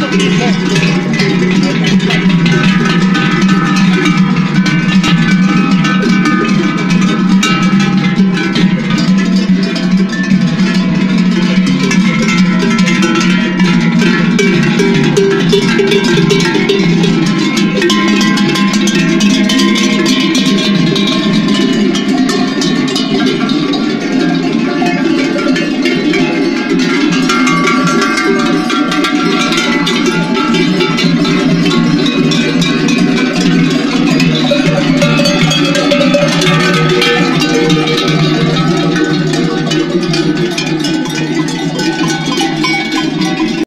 都不理。